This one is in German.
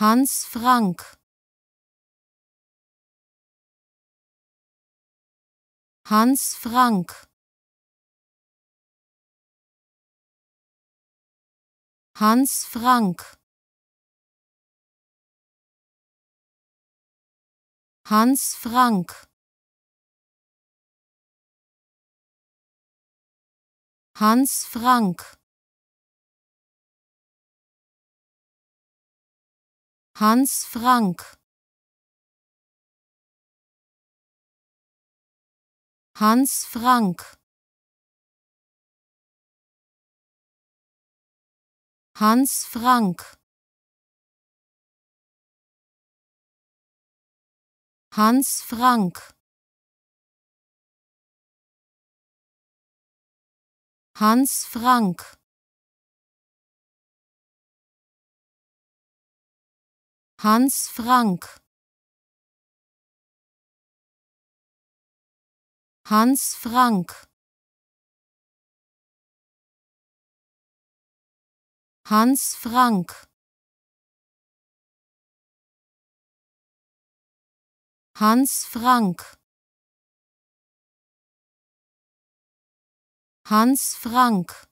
Hans Frank. Hans Frank. Hans Frank. Hans Frank. Hans Frank Hans Frank. Hans Frank. Hans Frank. Hans Frank. Hans Frank Hans Frank. Hans Frank. Hans Frank. Hans Frank. Hans Frank